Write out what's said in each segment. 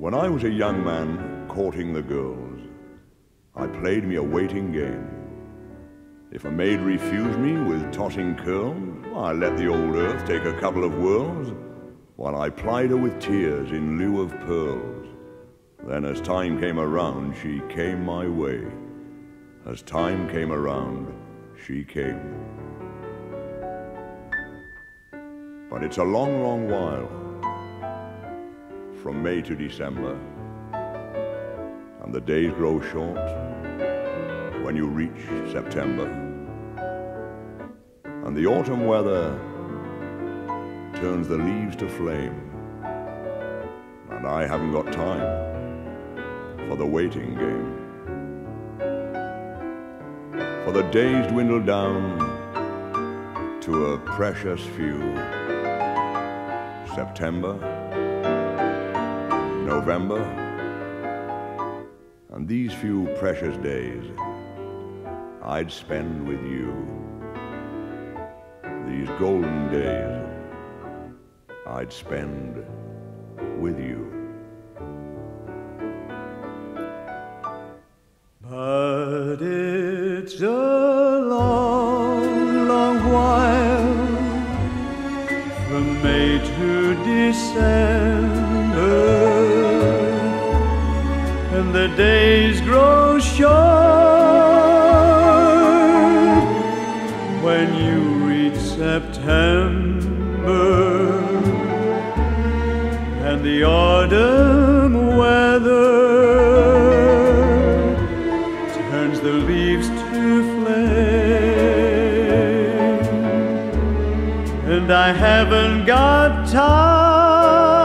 When I was a young man courting the girls, I played me a waiting game. If a maid refused me with tossing curls, I let the old earth take a couple of whirls, while I plied her with tears in lieu of pearls. Then as time came around, she came my way. As time came around, she came. But it's a long, long while from May to December, and the days grow short when you reach September. And the autumn weather turns the leaves to flame, and I haven't got time for the waiting game. For the days dwindle down to a precious few. September, November, and these few precious days I'd spend with you. These golden days I'd spend with you. But it's a long, long while from May to December, and the days grow short. When you reach September, and the autumn weather turns the leaves to flame, and I haven't got time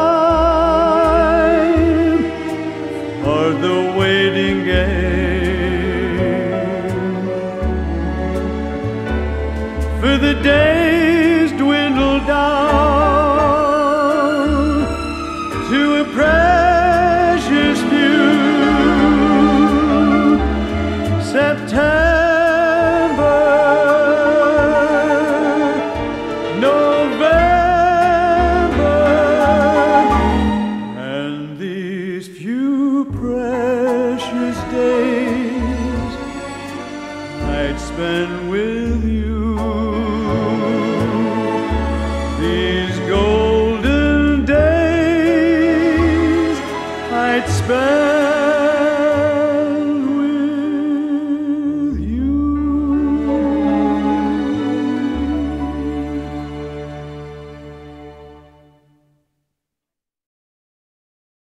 for the waiting game. For the days dwindle down few precious days I'd spend with you.